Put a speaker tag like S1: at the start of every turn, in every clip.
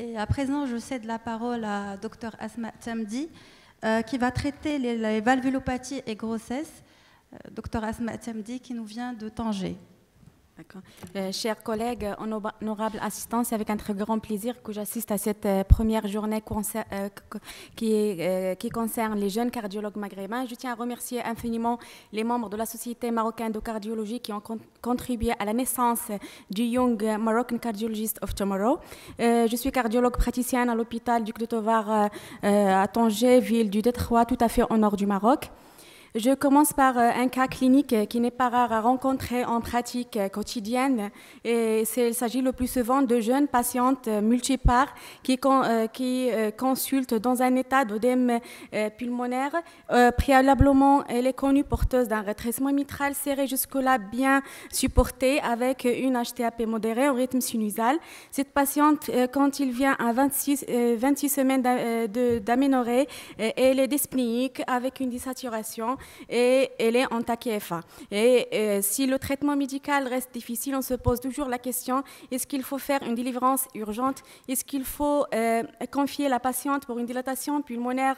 S1: Et à présent, je cède la parole à Dr Asma Tamdi, euh, qui va traiter les, valvulopathies et grossesses. Euh, Dr Asma Tamdi, qui nous vient de Tanger.
S2: Euh, chers collègues, honorable assistants, c'est avec un très grand plaisir que j'assiste à cette euh, première journée euh, qui, concerne les jeunes cardiologues maghrébins. Je tiens à remercier infiniment les membres de la Société marocaine de cardiologie qui ont contribué à la naissance du Young Moroccan Cardiologist of Tomorrow. je suis cardiologue praticienne à l'hôpital Duc de Tovar à Tanger, ville du Détroit, tout à fait au nord du Maroc. Je commence par euh, un cas clinique qui n'est pas rare à rencontrer en pratique euh, quotidienne. Et il s'agit le plus souvent de jeunes patientes euh, multipares qui, consultent dans un état d'œdème pulmonaire. Préalablement, elle est connue porteuse d'un rétrécissement mitral serré jusque-là bien supporté avec une HTAP modérée au rythme sinusal. Cette patiente, quand il vient à 26, 26 semaines d'aménorrhée, elle est dyspnéique avec une désaturation et elle est en TAKFA. Et euh, si le traitement médical reste difficile, on se pose toujours la question est-ce qu'il faut faire une délivrance urgente? Est-ce qu'il faut euh, confier la patiente pour une dilatation pulmonaire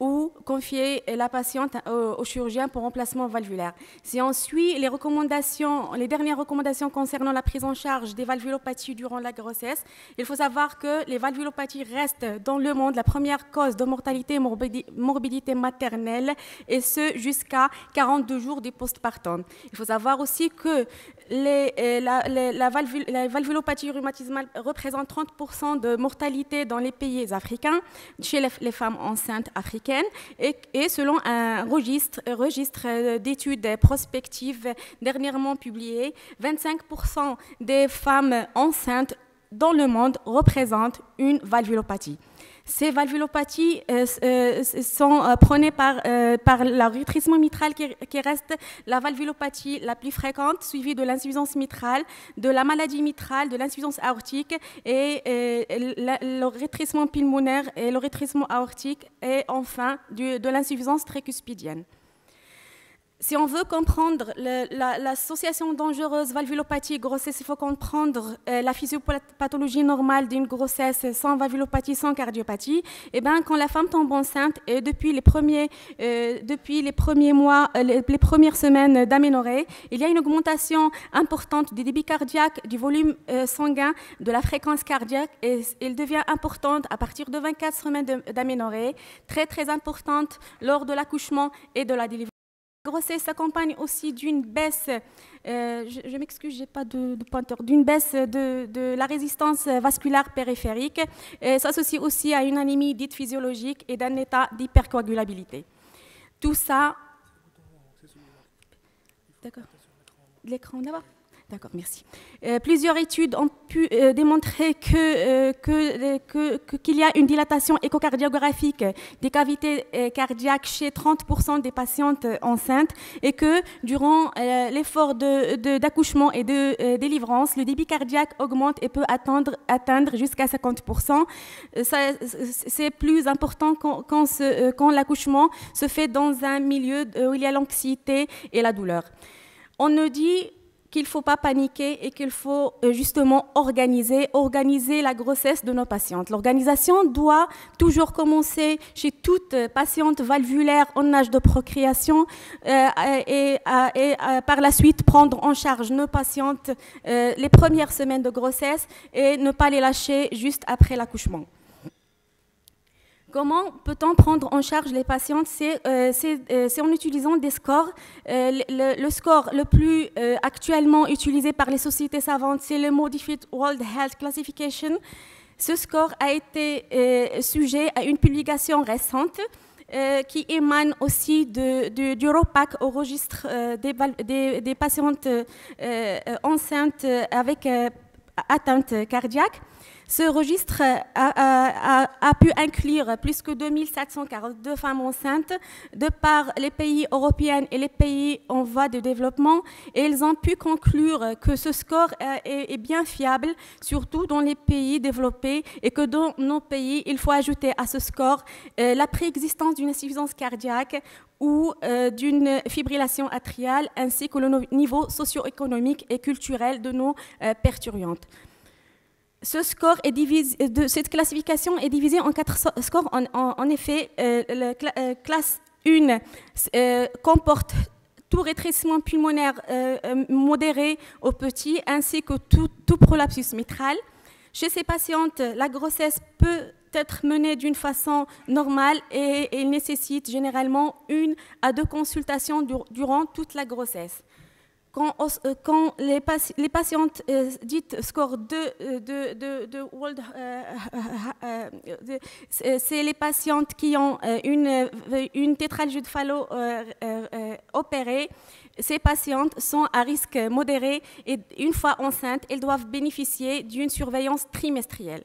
S2: ou confier la patiente au, chirurgien pour remplacement valvulaire. Si on suit les dernières recommandations concernant la prise en charge des valvulopathies durant la grossesse, il faut savoir que les valvulopathies restent dans le monde la première cause de mortalité et morbidité maternelle, et ce jusqu'à 42 jours du postpartum. Il faut savoir aussi que euh, la, valvulopathie rhumatismale représente 30% de mortalité dans les pays africains, chez les femmes enceintes africaines et, selon un registre, registre d'études prospectives dernièrement publié, 25% des femmes enceintes dans le monde représentent une valvulopathie. Ces valvulopathies euh, euh, sont euh, prônées par, par rétrécissement mitral qui, qui, reste la valvulopathie la plus fréquente, suivie de l'insuffisance mitrale, de la maladie mitrale, de l'insuffisance aortique et, le rétrécissement pulmonaire et le rétrécissement aortique et enfin de l'insuffisance tricuspidienne. Si on veut comprendre l'association dangereuse valvulopathie-grossesse, il faut comprendre euh, la physiopathologie normale d'une grossesse sans valvulopathie, sans cardiopathie. Et eh ben, quand la femme tombe enceinte, et depuis les premiers, euh, depuis les premiers mois, euh, les, premières semaines d'aménorrhée, il y a une augmentation importante du débit cardiaque, du volume sanguin, de la fréquence cardiaque, et elle devient importante à partir de 24 semaines d'aménorrhée, très très importante lors de l'accouchement et de la délivrance grossesse s'accompagne aussi d'une baisse, euh, je, m'excuse, je n'ai pas de, pointeur, d'une baisse de, la résistance vasculaire périphérique. Et s'associe aussi à une anémie dite physiologique et d'un état d'hypercoagulabilité. Tout ça. D'accord. L'écran d'abord D'accord, merci. Euh, plusieurs études ont pu euh, démontrer que, euh, qu'il y a une dilatation échocardiographique des cavités cardiaques chez 30% des patientes enceintes et que durant l'effort d'accouchement et de délivrance, le débit cardiaque augmente et peut atteindre, atteindre jusqu'à 50%. c'est plus important quand, quand l'accouchement se fait dans un milieu où il y a l'anxiété et la douleur. On nous dit qu'il ne faut pas paniquer et qu'il faut euh, justement organiser, organiser la grossesse de nos patientes. L'organisation doit toujours commencer chez toute patiente valvulaire en âge de procréation euh, et, par la suite prendre en charge nos patientes euh, les premières semaines de grossesse et ne pas les lâcher juste après l'accouchement. Comment peut-on prendre en charge les patientes C'est euh, euh, en utilisant des scores. Euh, le, score le plus actuellement utilisé par les sociétés savantes, c'est le Modified World Health Classification? Ce score a été sujet à une publication récente qui émane aussi de, du ROPAC au registre des, des, patientes enceintes avec atteinte cardiaque. Ce registre a, pu inclure plus que 2742 femmes enceintes de par les pays européens et les pays en voie de développement et ils ont pu conclure que ce score est, bien fiable, surtout dans les pays développés et que dans nos pays, il faut ajouter à ce score euh, la préexistence d'une insuffisance cardiaque ou euh, d'une fibrillation atriale ainsi que le niveau socio-économique et culturel de nos euh, perturbantes. Ce score divisé, de, cette classification est divisée en quatre scores. En, effet, la classe 1 comporte tout rétrécissement pulmonaire modéré au petit, ainsi que tout, prolapsus mitral. Chez ces patientes, la grossesse peut être menée d'une façon normale et, nécessite généralement une à deux consultations durant toute la grossesse. Quand, euh, les, patientes euh, dites score 2 euh, de, World, c'est les patientes qui ont une, une tétralgie de Fallot opérée ces patientes sont à risque modéré et une fois enceintes, elles doivent bénéficier d'une surveillance trimestrielle.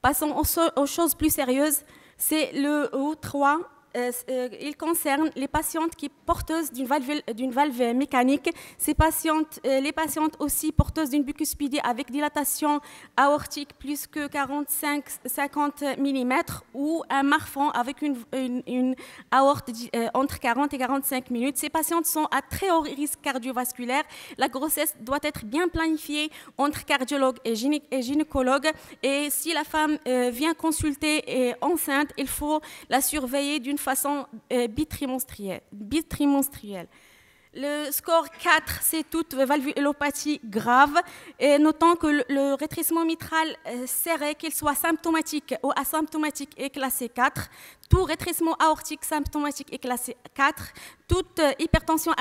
S2: Passons aux, choses plus sérieuses. C'est le O3 euh, euh, il concerne les patientes qui porteuses d'une valve, valve, mécanique, ces patientes, euh, les patientes aussi porteuses d'une bicuspidie avec dilatation aortique plus que 45-50 mm ou un marfan avec une, aorte entre 40 et 45 minutes. Ces patientes sont à très haut risque cardiovasculaire. La grossesse doit être bien planifiée entre cardiologue et, gynécologue. Et si la femme vient consulter et enceinte, il faut la surveiller d'une façon euh, bitrimestrielle. Le score 4, c'est toute valvulopathie grave. Et notons que le, rétrécissement mitral euh, serré, qu'il soit symptomatique ou asymptomatique, est classé 4 tout rétrécissement aortique symptomatique est classé 4, toute euh, hypertension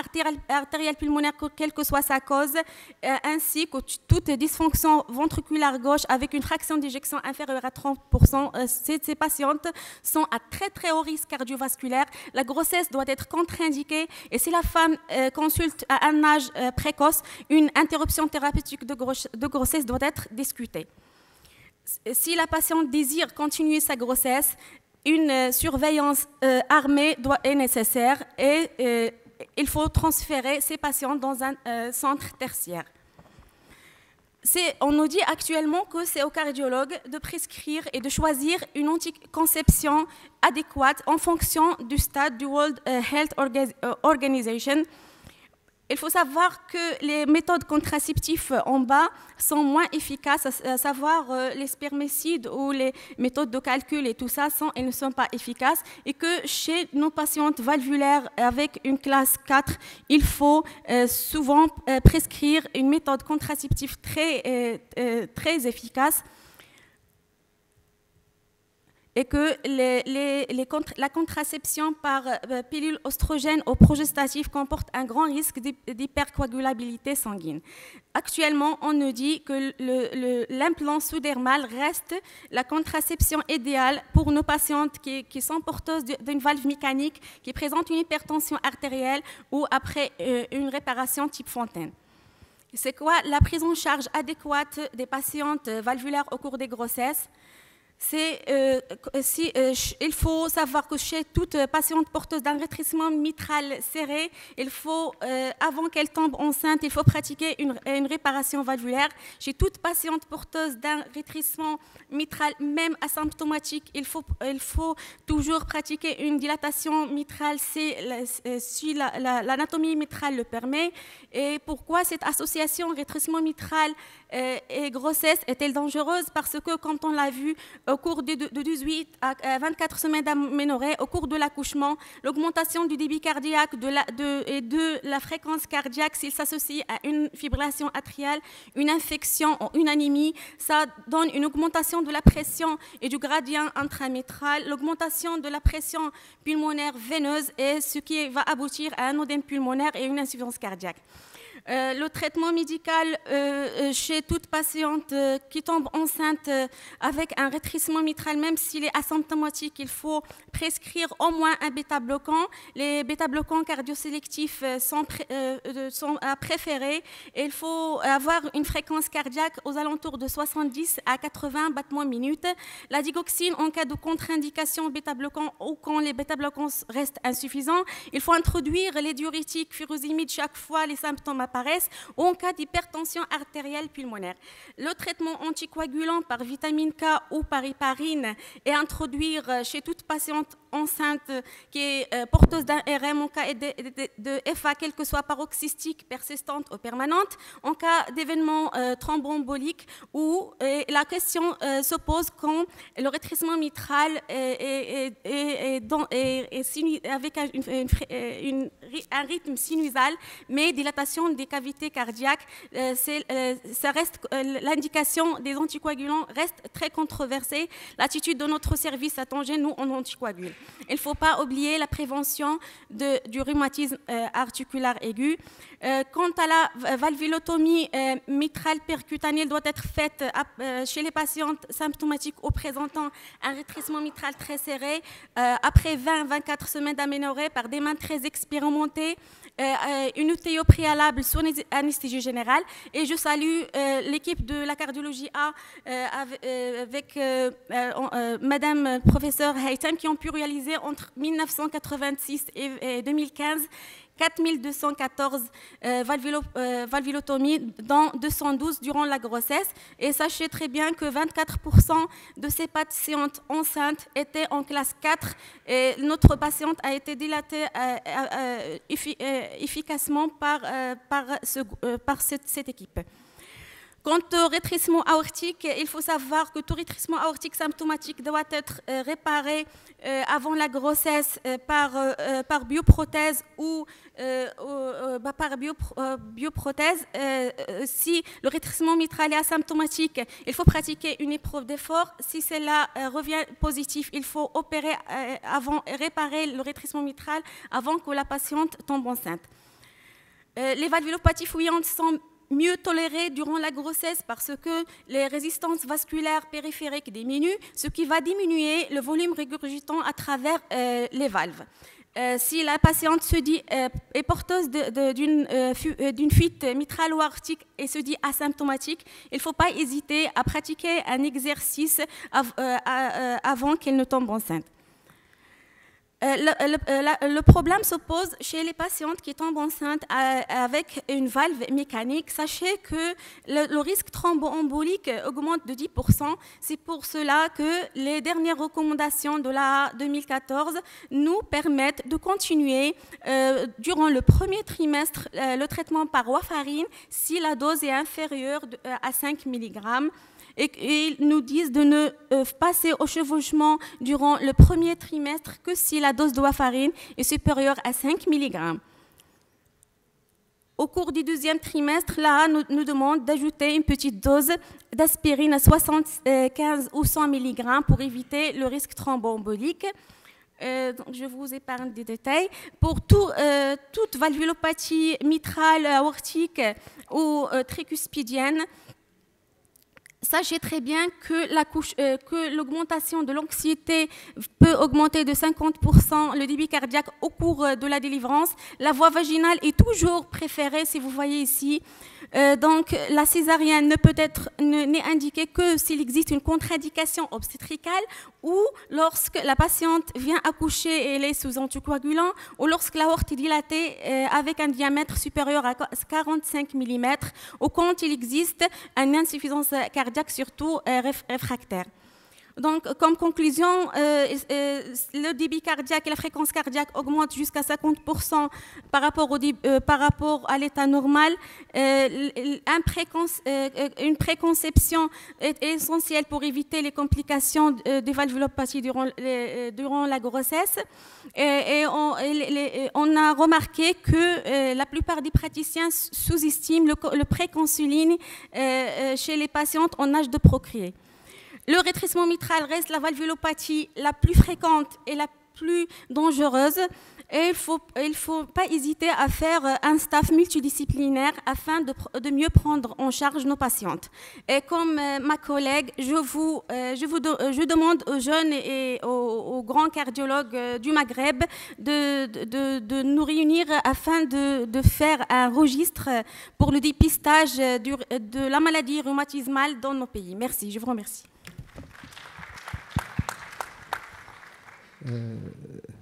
S2: artérielle, pulmonaire, quelle que soit sa cause, euh, ainsi que toute dysfonction ventriculaire gauche avec une fraction d'éjection inférieure à 30%. Euh, ces, patientes sont à très très haut risque cardiovasculaire. La grossesse doit être contre-indiquée et si la femme consulte à un âge précoce, une interruption thérapeutique de, de grossesse doit être discutée. Si la patiente désire continuer sa grossesse, une euh, surveillance euh, armée doit, est nécessaire et euh, il faut transférer ces patients dans un centre tertiaire. On nous dit actuellement que c'est au cardiologue de prescrire et de choisir une anticonception adéquate en fonction du stade du World Health Organization il faut savoir que les méthodes contraceptives en bas sont moins efficaces, à savoir euh, les spermicides ou les méthodes de calcul et tout ça, elles ne sont pas efficaces. Et que chez nos patientes valvulaires avec une classe 4, il faut euh, souvent euh, prescrire une méthode contraceptive très, très efficace et que la contraception par euh, pilule oestrogène ou progestative comporte un grand risque d'hypercoagulabilité sanguine. Actuellement, on nous dit que l'implant sous-dermal reste la contraception idéale pour nos patientes qui, sont porteuses d'une valve mécanique, qui présentent une hypertension artérielle ou après euh, une réparation type fontaine. C'est quoi la prise en charge adéquate des patientes valvulaires au cours des grossesses? Euh, si, euh, il faut savoir que chez toute patiente porteuse d'un rétrécissement mitral serré, il faut, euh, avant qu'elle tombe enceinte, il faut pratiquer une, réparation valvulaire. Chez toute patiente porteuse d'un rétrécissement mitral, même asymptomatique, il faut, toujours pratiquer une dilatation mitrale si l'anatomie mitrale le permet. Et pourquoi cette association rétrécissement mitral et grossesse est-elle dangereuse? Parce que, quand on l'a vu, au cours de, 18 à 24 semaines d'aménorrhée, au cours de l'accouchement, l'augmentation du débit cardiaque et de la fréquence cardiaque, s'il s'associe à une fibrillation atriale, une infection ou une anémie, ça donne une augmentation de la pression et du gradient intramétral, l'augmentation de la pression pulmonaire veineuse, et ce qui va aboutir à un odème pulmonaire et une insuffisance cardiaque. Euh, le traitement médical euh, euh, chez toute patiente qui tombe enceinte avec un rétrécissement mitral, même s'il est asymptomatique, il faut prescrire au moins un bêta-bloquant. Les bêta-bloquants cardiosélectifs sont, sont à préférer. il faut avoir une fréquence cardiaque aux alentours de 70 à 80 battements minutes. La digoxine en cas de contre-indication bêta-bloquant ou quand les bêta-bloquants restent insuffisants. Il faut introduire les diurétiques furosimides chaque fois les symptômes apparaissent ou en cas d'hypertension artérielle pulmonaire. Le traitement anticoagulant par vitamine K ou par héparine est introduire chez toute patiente enceinte qui est euh, porteuse d'un RM en cas de, FA, quelle que soit paroxystique, persistante ou permanente, en cas d'événement euh, thromboembolique, où euh, la question se pose quand le rétrécissement mitral est, avec un, rythme sinusal, mais dilatation des cavités cardiaques. ça reste l'indication des anticoagulants reste très controversée. L'attitude de notre service à Tanger, nous, on anticoagule. Il ne faut pas oublier la prévention du rhumatisme euh, articulaire aigu. Euh, quant à la valvulotomie euh, mitrale percutanée, elle doit être faite chez les patientes symptomatiques ou présentant un rétrécissement mitral très serré après 20-24 semaines d'aménorrhée par des mains très expérimentées une UTO préalable sous anesthésie générale. Et je salue l'équipe de la cardiologie A avec, Madame professeur Haytham qui ont pu réaliser entre 1986 et 2015 4214 euh, euh, valvulotomies, dont 212 durant la grossesse. Et sachez très bien que 24% de ces patientes enceintes étaient en classe 4 et notre patiente a été dilatée euh, efficacement par, par, par cette équipe. Quant au rétrécissement aortique, il faut savoir que tout rétrécissement aortique symptomatique doit être euh, réparé euh, avant la grossesse euh, par, par bioprothèse ou bah, par bioprothèse. si le rétrécissement mitral est asymptomatique, il faut pratiquer une épreuve d'effort. Si cela revient positif, il faut opérer avant, réparer le rétrécissement mitral avant que la patiente tombe enceinte. les valvulopathies fouillantes sont mieux toléré durant la grossesse parce que les résistances vasculaires périphériques diminuent, ce qui va diminuer le volume régurgitant à travers euh, les valves. Euh, si la patiente se dit, euh, est porteuse d'une fuite mitrale ou arctique et se dit asymptomatique, il ne faut pas hésiter à pratiquer un exercice avant qu'elle ne tombe enceinte. Euh, euh, le, problème se pose chez les patientes qui tombent enceintes euh, avec une valve mécanique. Sachez que le, risque thromboembolique augmente de 10%. C'est pour cela que les dernières recommandations de la 2014 nous permettent de continuer durant le premier trimestre le traitement par warfarine si la dose est inférieure à 5 mg et, ils nous disent de ne euh, passer au chevauchement durant le premier trimestre que si la dose de est supérieure à 5 mg. Au cours du deuxième trimestre, l'AA nous, demande d'ajouter une petite dose d'aspirine à 75 ou 100 mg pour éviter le risque thromboembolique. Euh, donc je vous épargne des détails. Pour euh, toute valvulopathie mitrale, aortique ou tricuspidienne, Sachez très bien euh, que l'augmentation de l'anxiété peut augmenter de 50% le débit cardiaque au cours euh, de la délivrance. La voie vaginale est toujours préférée, si vous voyez ici. Euh, donc, la césarienne ne peut être n'est indiquée que s'il existe une contre-indication obstétricale ou lorsque la patiente vient accoucher et elle est sous anticoagulant ou lorsque l'aorte est dilatée avec un diamètre supérieur à 45 mm ou quand il existe une insuffisance cardiaque surtout euh, réfractaire. Donc, comme conclusion, euh, euh, le débit cardiaque et la fréquence cardiaque augmentent jusqu'à 50% par rapport, au, par rapport à l'état normal. une préconception est essentielle pour éviter les complications des valvulopathies durant, durant la grossesse. Et, on, on, a remarqué que la plupart des praticiens sous-estiment le, le préconsuline chez les patientes en âge de procréer. Le rétrécissement mitral reste la valvulopathie la plus fréquente et la plus dangereuse. Et il ne faut, pas hésiter à faire un staff multidisciplinaire afin de, mieux prendre en charge nos patientes. Et comme euh, ma collègue, je, vous, euh, demande aux jeunes et aux, grands cardiologues du Maghreb de nous réunir afin de, faire un registre pour le dépistage de la maladie rhumatismale dans nos pays. Merci, je vous remercie.
S3: Euh,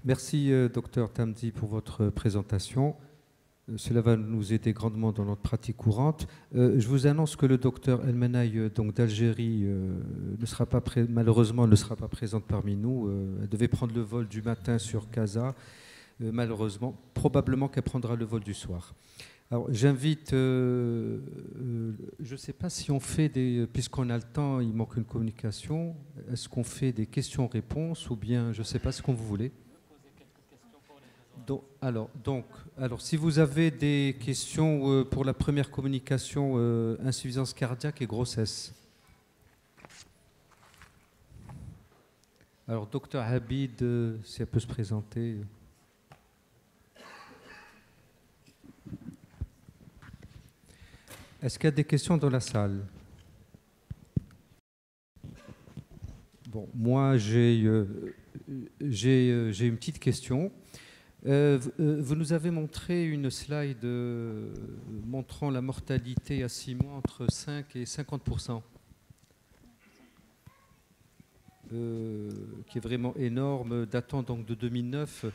S3: merci, euh, docteur Tamdi, pour votre présentation. cela va nous aider grandement dans notre pratique courante. je vous annonce que le docteur Elmenaï donc d'Algérie ne sera pas malheureusement ne sera pas présente parmi nous. elle devait prendre le vol du matin sur Casa. malheureusement, probablement qu'elle prendra le vol du soir. Alors j'invite, euh, euh, je ne sais pas si on fait des, puisqu'on a le temps, il manque une communication, est-ce qu'on fait des questions-réponses ou bien je ne sais pas ce qu'on vous voulez? Donc, alors, donc, alors, si vous avez des questions euh, pour la première communication, insuffisance cardiaque et grossesse. Alors, docteur Habid, si elle peut se présenter. Est-ce qu'il y a des questions dans la salle? Bon, moi j'ai euh, euh, une petite question. Euh, vous nous avez montré une slide montrant la mortalité à 6 mois entre 5 et 50 euh, qui est vraiment énorme, datant donc de 2009.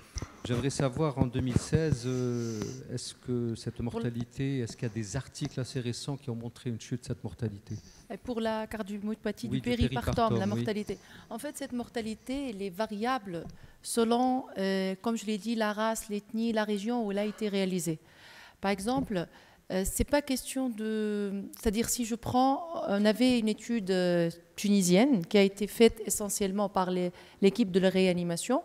S3: J'aimerais savoir en 2016, euh, est-ce que cette mortalité, est-ce qu'il y a des articles assez récents qui ont montré une chute de cette mortalité?
S4: Pour la cardiomyopathie du péripartum, la mortalité. En fait, cette mortalité, elle est variable selon, euh, comme je l'ai dit, la race, l'ethnie, la région où elle a été réalisée. Par exemple, c'est pas question de. C'est-à-dire, si je prends. On avait une étude euh, tunisienne qui a été faite essentiellement par l'équipe de la réanimation,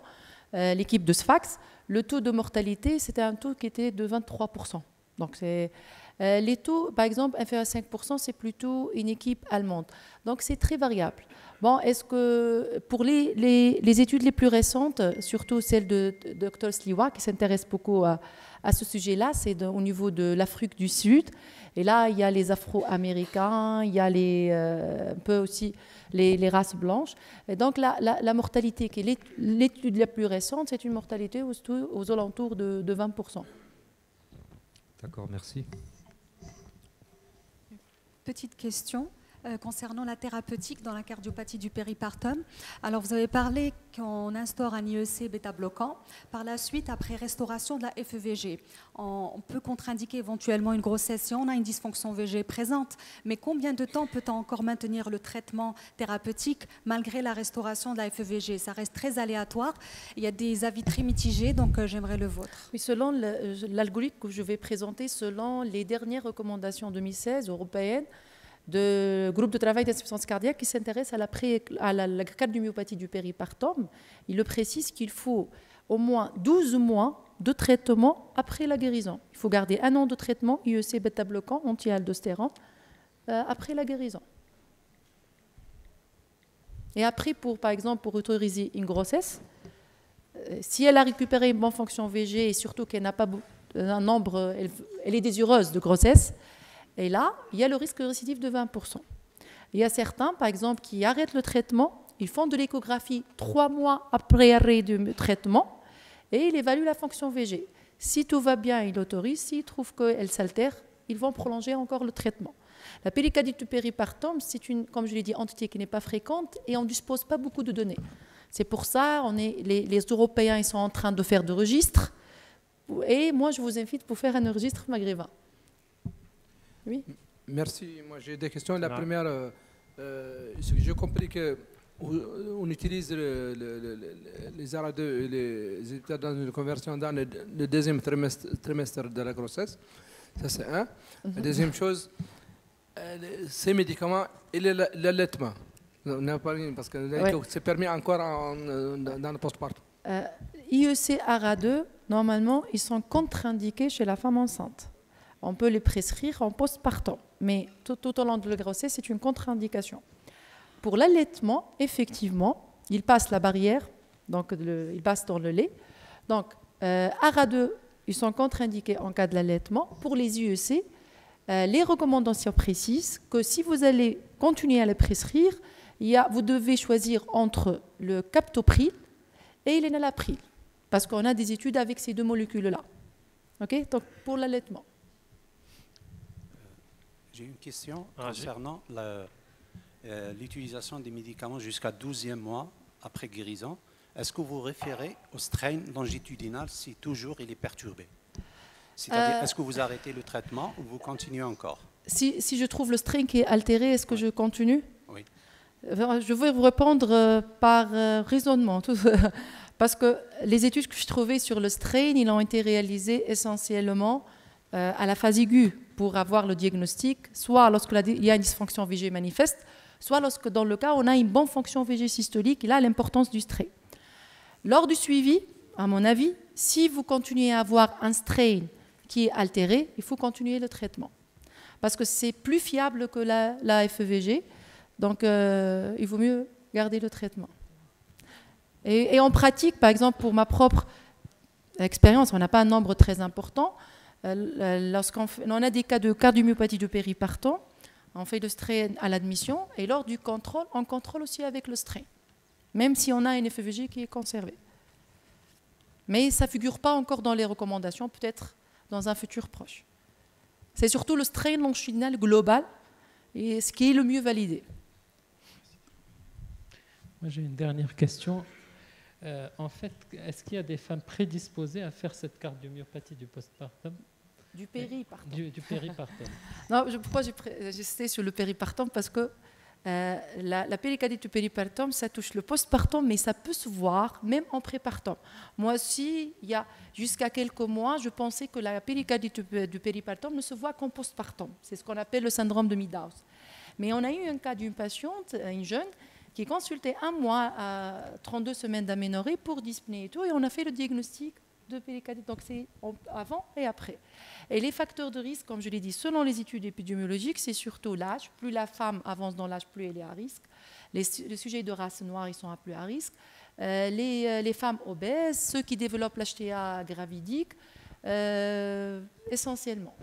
S4: euh, l'équipe de Sfax. Le taux de mortalité, c'était un taux qui était de 23%. Donc, c'est. les taux, par exemple, inférieurs à 5%, c'est plutôt une équipe allemande. Donc c'est très variable. Bon, est-ce que pour les, les, études les plus récentes, surtout celle de Dr. Sliwa, qui s'intéresse beaucoup à, à ce sujet-là, c'est au niveau de l'Afrique du Sud. Et là, il y a les Afro-Américains, il y a les, euh, un peu aussi les, races blanches. Et donc la, la, mortalité, qui est l'étude la plus récente, c'est une mortalité aux, aux alentours de, de 20%.
S3: D'accord, merci.
S5: Petite question. Euh, concernant la thérapeutique dans la cardiopathie du péripartum. Alors, vous avez parlé qu'on instaure un IEC bêta-bloquant. Par la suite, après restauration de la FEVG, on, peut contre-indiquer éventuellement une grossesse si on a une dysfonction VG présente. Mais combien de temps peut-on encore maintenir le traitement thérapeutique malgré la restauration de la FEVG Ça reste très aléatoire. Il y a des avis très mitigés, donc euh, j'aimerais le vôtre.
S4: Oui, selon l'algorithme que je vais présenter, selon les dernières recommandations 2016 européennes, de groupe de travail d'insuffisance cardiaque qui s'intéresse à la, à la, cardiomyopathie du péripartum. Il le précise qu'il faut au moins 12 mois de traitement après la guérison. Il faut garder un an de traitement IEC bêta-bloquant, anti-aldostérone, euh, après la guérison. Et après, pour, par exemple, pour autoriser une grossesse, euh, si elle a récupéré une bonne fonction VG et surtout qu'elle n'a pas un nombre, elle est désireuse de grossesse, et là, il y a le risque récidive de 20%. Il y a certains, par exemple, qui arrêtent le traitement, ils font de l'échographie trois mois après arrêt du traitement et ils évaluent la fonction VG. Si tout va bien, ils l'autorisent. S'ils trouvent qu'elle s'altère, ils vont prolonger encore le traitement. La péricardite péripartum, c'est une, comme je l'ai dit, entité qui n'est pas fréquente et on ne dispose pas beaucoup de données. C'est pour ça, on les, Européens sont en train de faire de registres. Et moi, je vous invite pour faire un registre maghrébin.
S6: Merci. Moi, j'ai des questions. La première, euh, euh, j'ai compris que on utilise les arrêts de, les états dans une conversion dans le, deuxième trimestre, de la grossesse. Ça, c'est un. La mhm. deuxième chose, euh, ces médicaments et l'allaitement. Parce que c'est permis encore dans le postpartum.
S4: Euh, IEC ARA2, normalement, ils sont contre-indiqués chez la femme enceinte on peut les prescrire en postpartum. Mais tout, au long de la grossesse, c'est une contre-indication. Pour l'allaitement, effectivement, il passe la barrière, donc il passe dans le lait. Donc, euh, ARA2, ils sont contre-indiqués en cas de l'allaitement. Pour les IEC, euh, les recommandations précisent que si vous allez continuer à les prescrire, vous devez choisir entre le captopril et l'énalapril, parce qu'on a des études avec ces deux molécules-là. Donc, pour l'allaitement.
S7: J'ai une question concernant euh, l'utilisation des médicaments jusqu'à 12e mois après guérison. Est-ce que vous référez au strain longitudinal si toujours il est perturbé? C'est-à-dire, est-ce que vous arrêtez le traitement ou vous continuez encore?
S4: Si, si, je trouve le strain qui est altéré, est-ce que je continue?
S7: Oui.
S4: Je vais vous répondre par raisonnement. Parce que les études que je trouvais sur le strain, ils ont été réalisées essentiellement euh, à la phase aiguë pour avoir le diagnostic, soit lorsqu'il y a une dysfonction VG manifeste, soit lorsque dans le cas on a une bonne fonction VG systolique, a l'importance du strain. Lors du suivi, à mon avis, si vous continuez à avoir un strain qui est altéré, il faut continuer le traitement. Parce que c'est plus fiable que la, FEVG, donc euh, il vaut mieux garder le traitement. Et, en pratique, par exemple, pour ma propre expérience, on n'a pas un nombre très important. Euh, lorsqu'on on a des cas de cardiomyopathie de péripartant, on fait le strain à l'admission et lors du contrôle, on contrôle aussi avec le strain, même si on a une FEVG qui est conservée. Mais ça ne figure pas encore dans les recommandations, peut-être dans un futur proche. C'est surtout le strain longitudinal global et ce qui est le mieux validé.
S8: Moi, j'ai une dernière question. Euh, en fait, est-ce qu'il y a des femmes prédisposées à faire cette cardiomyopathie du postpartum?
S4: Du péripartum.
S8: Du, du péripartum.
S4: non, je, pourquoi sur le péripartum Parce que euh, la, la, péricardite du péripartum, ça touche le postpartum, mais ça peut se voir même en prépartum. Moi aussi, il y a jusqu'à quelques mois, je pensais que la péricardite du, péripartum ne se voit qu'en postpartum. C'est ce qu'on appelle le syndrome de Midhouse. Mais on a eu un cas d'une patiente, une jeune, qui consultait un mois à 32 semaines d'aménorrhée pour dyspnée et tout, et on a fait le diagnostic de péricardite. Donc c'est avant et après. Et les facteurs de risque, comme je l'ai dit, selon les études épidémiologiques, c'est surtout l'âge. Plus la femme avance dans l'âge, plus elle est à risque. Les, sujets de race noire, ils sont à plus à risque. Euh, euh, les, femmes obèses, ceux qui développent l'HTA gravidique, euh, essentiellement.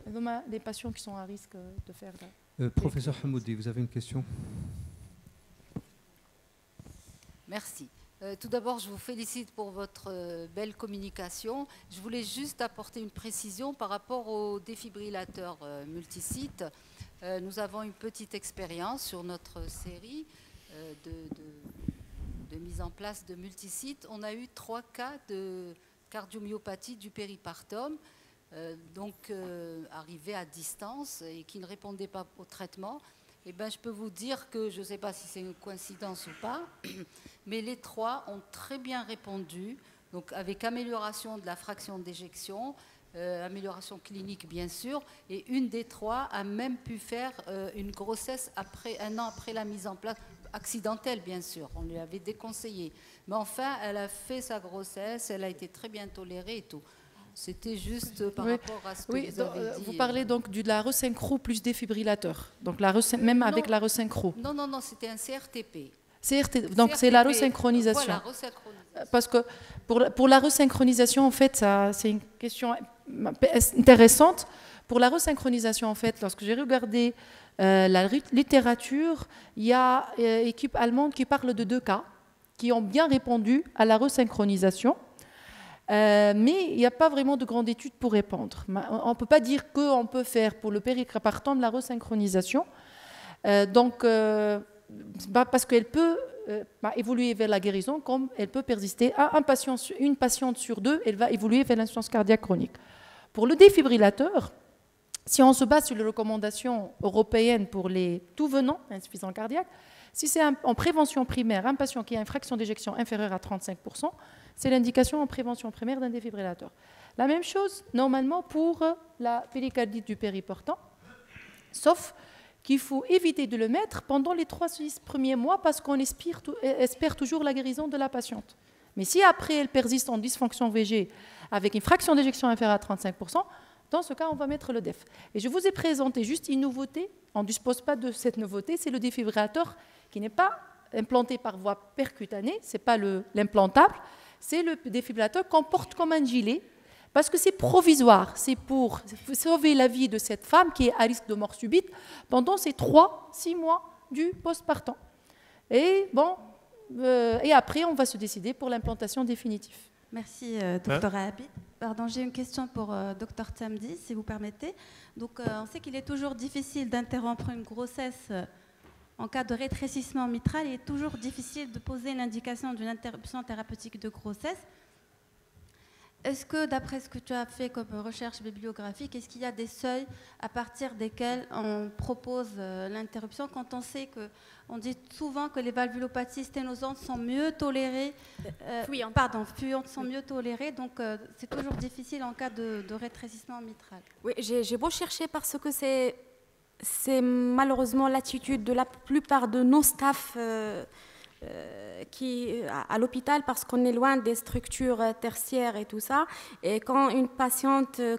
S4: Les patients qui sont à risque de faire.
S3: professeur Hamoudi, vous avez une question?
S9: Merci. Euh, tout d'abord, je vous félicite pour votre euh, belle communication. Je voulais juste apporter une précision par rapport au défibrillateur euh, multisite. nous avons une petite expérience sur notre série de, mise en place de multisites. On a eu trois cas de cardiomyopathie du péripartum, donc arrivés à distance et qui ne répondaient pas au traitement. Eh ben, je peux vous dire que je ne sais pas si c'est une coïncidence ou pas, mais les trois ont très bien répondu, donc avec amélioration de la fraction d'éjection, euh, amélioration clinique bien sûr, et une des trois a même pu faire euh, une grossesse après, un an après la mise en place, accidentelle bien sûr, on lui avait déconseillé. Mais enfin, elle a fait sa grossesse, elle a été très bien tolérée et tout. C'était juste par rapport à ce que vous avez euh,
S4: dit. Vous parlez donc de la resynchro plus défibrillateur, donc la même avec la resynchro.
S9: Non, non, non, c'était un CRTP.
S4: CRT, donc c'est la resynchronisation. Voilà, resynchronisation. Parce que pour, pour la resynchronisation, en fait, c'est une question intéressante. Pour la resynchronisation, en fait, lorsque j'ai regardé euh, la littérature, il y a une euh, équipe allemande qui parle de deux cas qui ont bien répondu à la resynchronisation. Euh, mais il n'y a pas vraiment de grande étude pour répondre. On ne peut pas dire qu'on peut faire pour le partant de la resynchronisation. Euh, donc, euh, parce qu'elle peut bah, évoluer vers la guérison comme elle peut persister. À un patient, une patiente sur deux, elle va évoluer vers l'insuffisance cardiaque chronique. Pour le défibrillateur, si on se base sur les recommandations européennes pour les tout venants insuffisants cardiaques, si c'est en prévention primaire, un patient qui a une fraction d'éjection inférieure à 35%, c'est l'indication en prévention primaire d'un défibrillateur. La même chose, normalement, pour la péricardite du périportant, sauf qu'il faut éviter de le mettre pendant les 3-6 premiers mois parce qu'on espère, toujours la guérison de la patiente. Mais si après elle persiste en dysfonction VG avec une fraction d'éjection inférieure à 35%, dans ce cas, on va mettre le DEF. Et je vous ai présenté juste une nouveauté, on ne dispose pas de cette nouveauté, c'est le défibrillateur qui n'est pas implanté par voie percutanée, ce n'est pas l'implantable, c'est le défibrillateur qu'on porte comme un gilet, parce que c'est provisoire, c'est pour sauver la vie de cette femme qui est à risque de mort subite pendant ces 3-6 mois du postpartum. Et bon, euh, et après, on va se décider pour l'implantation définitive.
S1: Merci, euh, docteur Abi. Pardon, j'ai une question pour euh, docteur Tamdi, si vous permettez. Donc, on sait qu'il est toujours difficile d'interrompre une grossesse en cas de rétrécissement mitral, il est toujours difficile de poser l'indication d'une interruption thérapeutique de grossesse. est-ce que, d'après ce que tu as fait comme recherche bibliographique, est-ce qu'il y a des seuils à partir desquels on propose euh, l'interruption quand on sait que on dit souvent que les valvulopathies sténosantes sont mieux tolérées,
S2: euh,
S1: pardon, fuyantes sont mieux tolérées, donc euh, c'est toujours difficile en cas de, rétrécissement mitral.
S2: Oui, j'ai beau chercher parce que c'est c'est malheureusement l'attitude de la plupart de nos staffs. Euh, qui, à, l'hôpital parce qu'on est loin des structures tertiaires et tout ça. Et quand une patiente euh,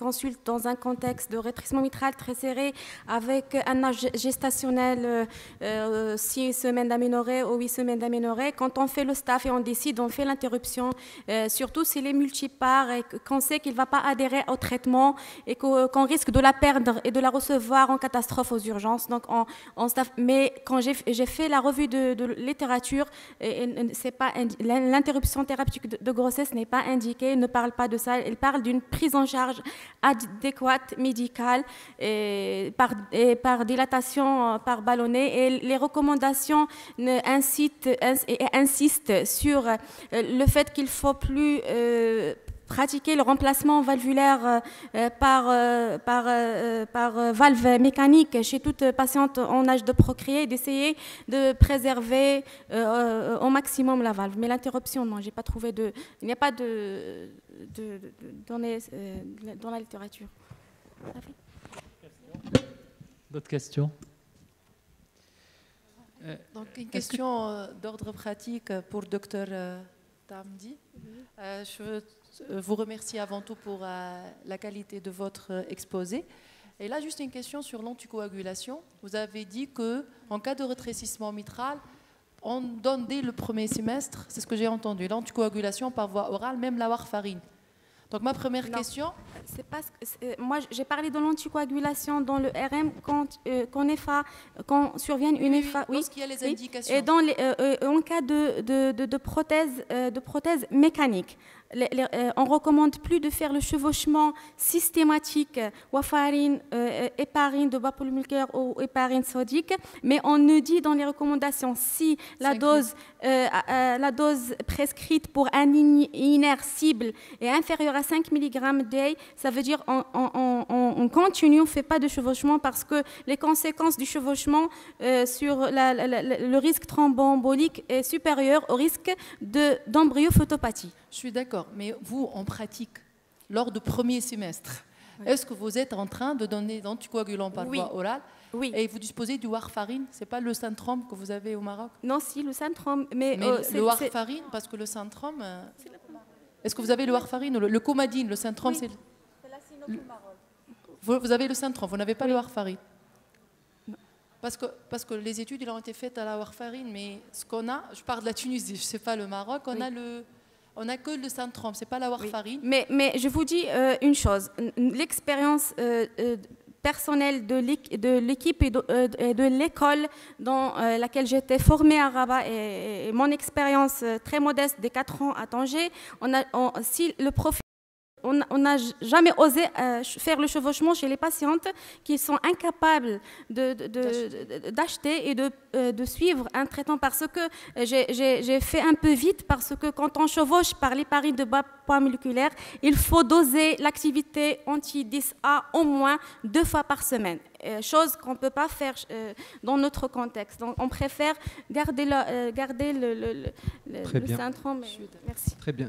S2: consulte dans un contexte de rétrécissement mitral très serré, avec un âge gestationnel 6 euh, semaines d'aménorrhée ou 8 semaines d'aménorrhée, quand on fait le staff et on décide, on fait l'interruption, surtout s'il est multipart et qu'on sait qu'il ne va pas adhérer au traitement et qu'on risque de la perdre et de la recevoir en catastrophe aux urgences. Donc. Mais quand j'ai fait la revue de, littérature, l'interruption thérapeutique de, grossesse n'est pas indiquée, ne parle pas de ça. Elle parle d'une prise en charge adéquate médicale et par, et par dilatation par ballonnet. Et les recommandations incitent, insistent sur le fait qu'il faut plus euh, pratiquer le remplacement valvulaire euh, euh, par, euh, par, par valve mécanique chez toute patiente en âge de procréer, d'essayer de préserver au maximum la valve. Mais l'interruption, non, j'ai pas trouvé de, il n'y a pas de, de, données dans la littérature.
S8: D'autres questions?
S4: Donc une question d'ordre pratique pour docteur Tamdi. je veux vous remercie avant tout pour euh, la qualité de votre euh, exposé. Et là, juste une question sur l'anticoagulation. Vous avez dit que en cas de rétrécissement mitral, on donne dès le premier semestre, c'est ce que j'ai entendu, l'anticoagulation par voie orale, même la warfarine. Donc ma première question.
S2: C'est pas moi j'ai parlé de l'anticoagulation dans le RM quand quand, EFA, quand survient une EFA.
S4: Oui, oui, y a les indications.
S2: Et dans les, en cas de, de, de, de prothèse, de prothèse mécanique. Euh, on recommande plus de faire le chevauchement systématique warfarine, euh, héparine de bas ou héparine sodique, mais on nous dit dans les recommandations si la dose, euh, la dose prescrite pour un inert cible est inférieure à 5 mg day, ça veut dire on, on, continue, on ne fait pas de chevauchement parce que les conséquences du chevauchement sur le risque thromboembolique est supérieur au risque d'embryophotopathie.
S4: Je suis d'accord, mais vous, en pratique, lors du premier semestre, est-ce que vous êtes en train de donner d'anticoagulants par voie orale
S2: oui.
S4: Et vous disposez du warfarine C'est pas le syndrome que vous avez au Maroc?
S2: Non, si, le syndrome. Mais,
S4: euh, le warfarine, parce que le syndrome. Euh, est-ce que vous avez le warfarine le, le comadine, le syndrome, c'est. Vous, vous, avez le syndrome, vous n'avez pas le warfarine parce que, parce que les études ont été faites à la warfarine, mais ce qu'on a, je parle de la Tunisie, je ne sais pas le Maroc, on a le, on n'a que le syndrome, c'est pas la warfarine.
S2: Mais, mais je vous dis euh, une chose, l'expérience euh, euh, personnelle de l'équipe et de, l'école dans laquelle j'étais formée à Rabat et, mon expérience très modeste des 4 ans à Tanger, on a, si le profil on n'a jamais osé euh, faire le chevauchement chez les patientes qui sont incapables d'acheter et euh, de, suivre un traitement parce que j'ai fait un peu vite parce que quand on chevauche par les paris de bas poids moléculaire, il faut doser l'activité anti-10A au moins deux fois par semaine. Euh, chose qu'on ne peut pas faire dans notre contexte. Donc on préfère garder, garder le, le, syndrome.
S3: Merci. Très bien.